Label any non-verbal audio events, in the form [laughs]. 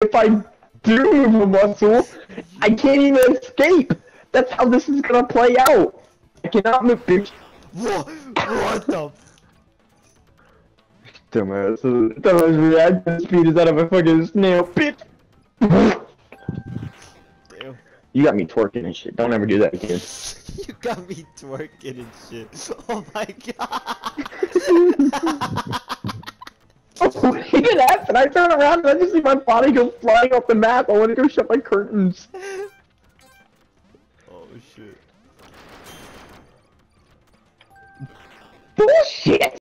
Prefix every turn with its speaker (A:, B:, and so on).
A: if I do move a muscle, I can't even escape. That's how this is gonna play out. I cannot move, bitch.
B: What? What the?
A: Dumbass. Dumbass reaction speed is out of a fucking snail, bitch.
B: Damn.
A: You got me twerking and shit. Don't ever do that again. [laughs]
B: You got me twerking and shit. Oh my god. [laughs] [laughs]
A: He did that, and I turn around and I just see my body go flying off the map. I want to go shut my curtains. [laughs]
B: oh shit.
A: Bullshit!